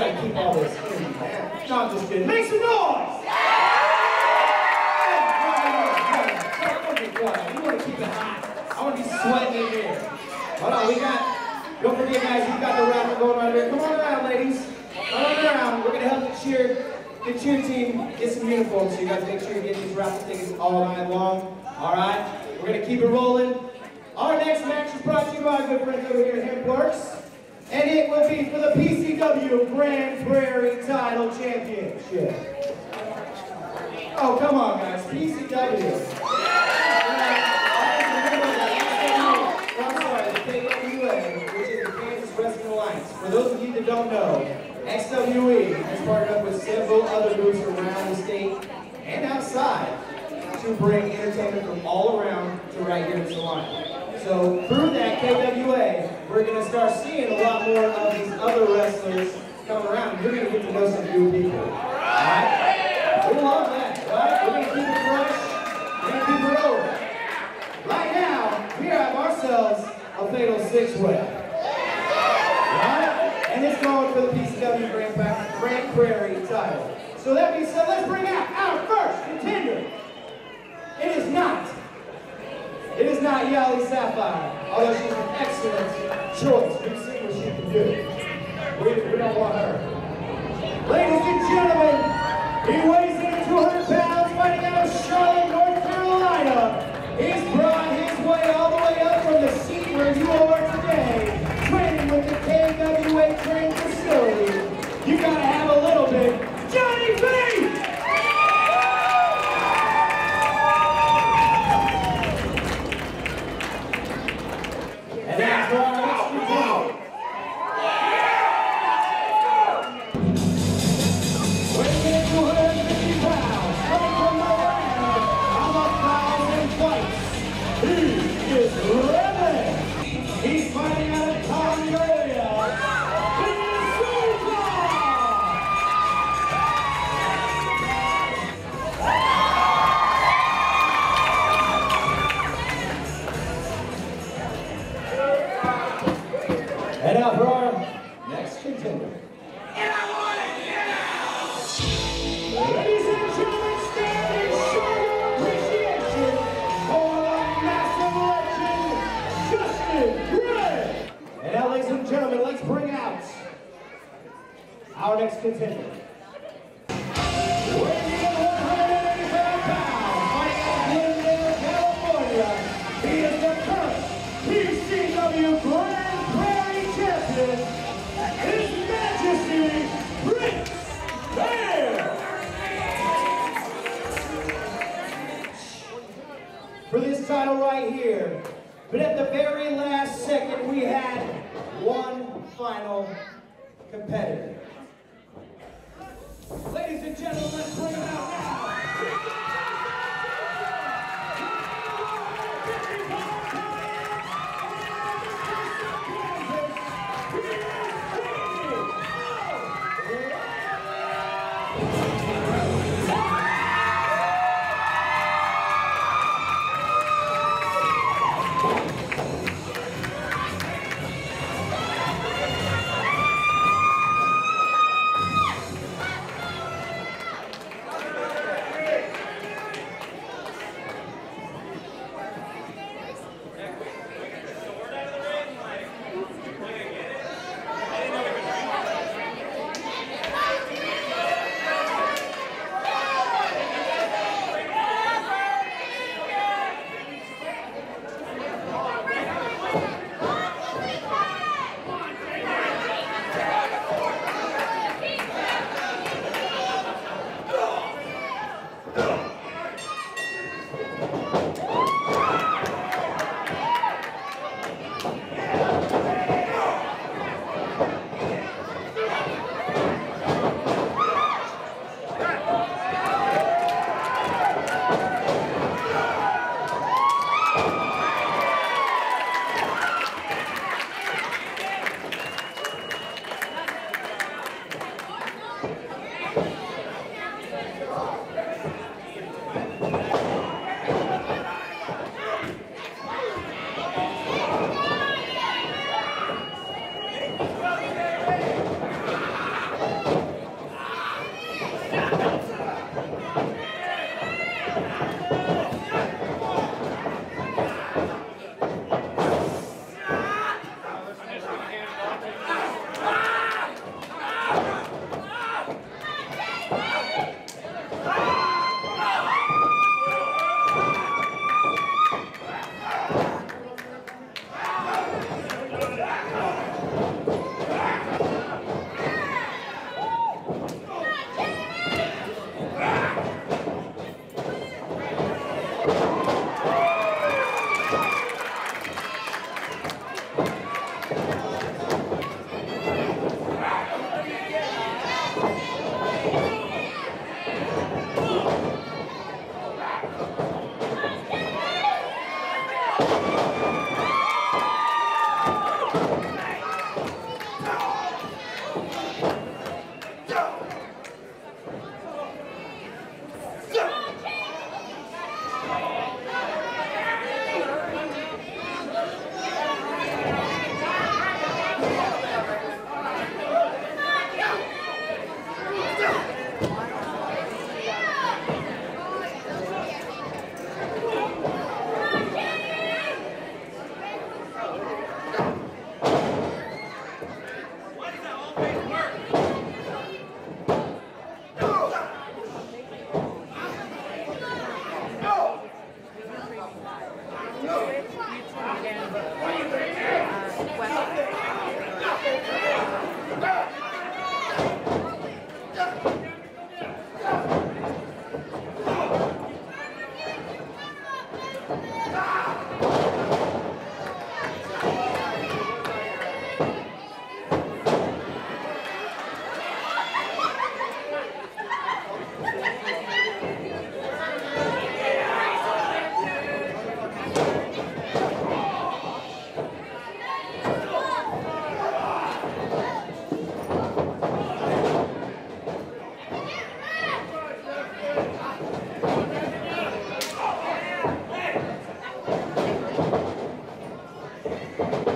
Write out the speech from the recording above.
guys gotta keep all. No, I'm just kidding. Make some noise! Be quiet. You wanna keep it hot. I wanna be sweating in here. Hold on, we got, don't forget guys, we've got the raffle going on here. Come on around, ladies. Come on around. We're gonna help the cheer, the cheer team get some uniforms so you guys make sure you get these raffle tickets all night long. All right? We're gonna keep it rolling. Our next match is brought to you by our good friends over here at Hemp Works. Will be for the PCW Grand Prairie Title Championship. Oh, come on, guys. PCW. For those of you that don't know, XWE has partnered up with several other groups around the state and outside to bring entertainment from all around to right here in Salina. So through that KWA, we're going to start seeing a lot more of these other wrestlers come around. You're going to get to know some new people. Alright? We love that, right? We're going to keep it fresh. We're going to keep it rolling. Right now, we have ourselves a fatal six-way. Right? And it's going for the PCW Grand, Grand Prairie title. So that being said, let's bring out our first contender. It is not. It is not Yali Sapphire, although she's an excellent choice. We've seen what she can do. We, we don't want her. Ladies and gentlemen, he weighs title right here. But at the very last second, we had one final competitor. Thank